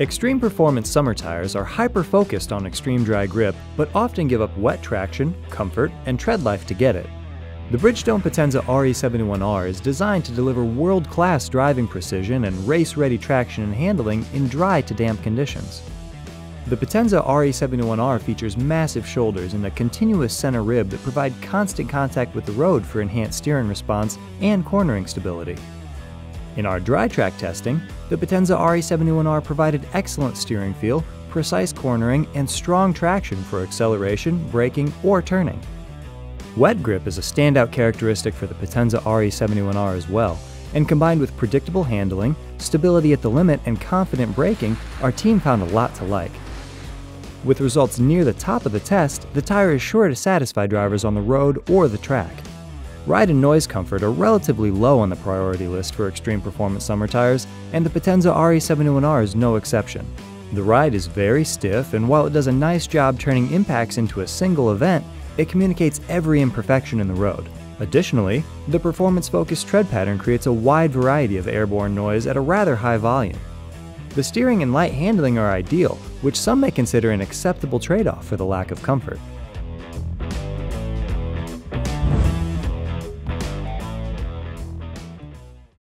Extreme Performance summer tires are hyper-focused on extreme dry grip, but often give up wet traction, comfort, and tread life to get it. The Bridgestone Potenza RE71R is designed to deliver world-class driving precision and race-ready traction and handling in dry to damp conditions. The Potenza RE71R features massive shoulders and a continuous center rib that provide constant contact with the road for enhanced steering response and cornering stability. In our dry track testing, the Potenza RE71R provided excellent steering feel, precise cornering, and strong traction for acceleration, braking, or turning. Wet grip is a standout characteristic for the Potenza RE71R as well, and combined with predictable handling, stability at the limit, and confident braking, our team found a lot to like. With results near the top of the test, the tire is sure to satisfy drivers on the road or the track. Ride and noise comfort are relatively low on the priority list for extreme performance summer tires, and the Potenza RE71R is no exception. The ride is very stiff, and while it does a nice job turning impacts into a single event, it communicates every imperfection in the road. Additionally, the performance-focused tread pattern creates a wide variety of airborne noise at a rather high volume. The steering and light handling are ideal, which some may consider an acceptable trade-off for the lack of comfort.